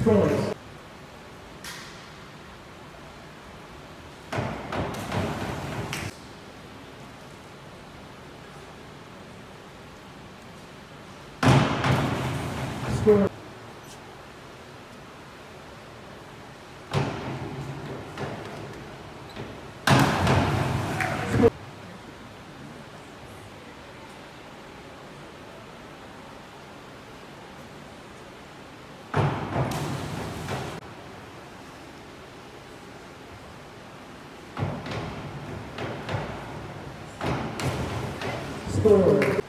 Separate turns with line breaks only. Scores.
ストー